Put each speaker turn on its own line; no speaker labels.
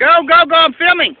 Go, go, go, I'm filming!